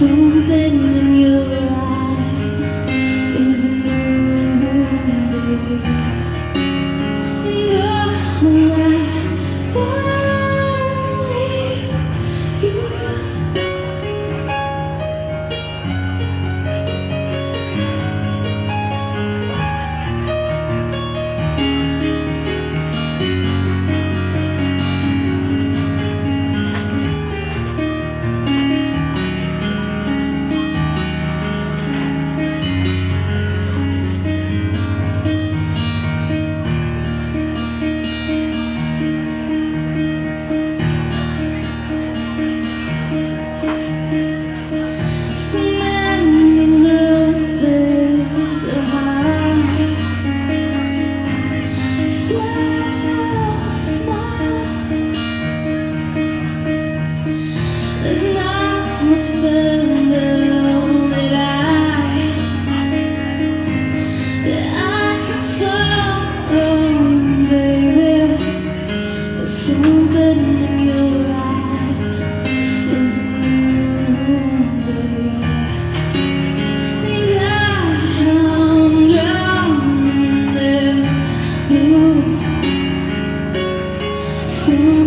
so many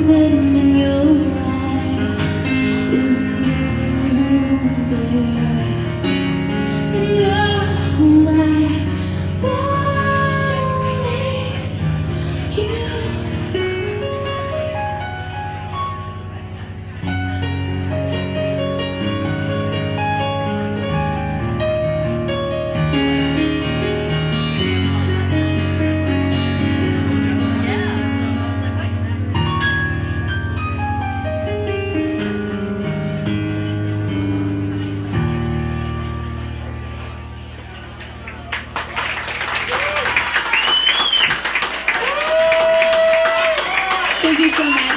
living in your posicionamento.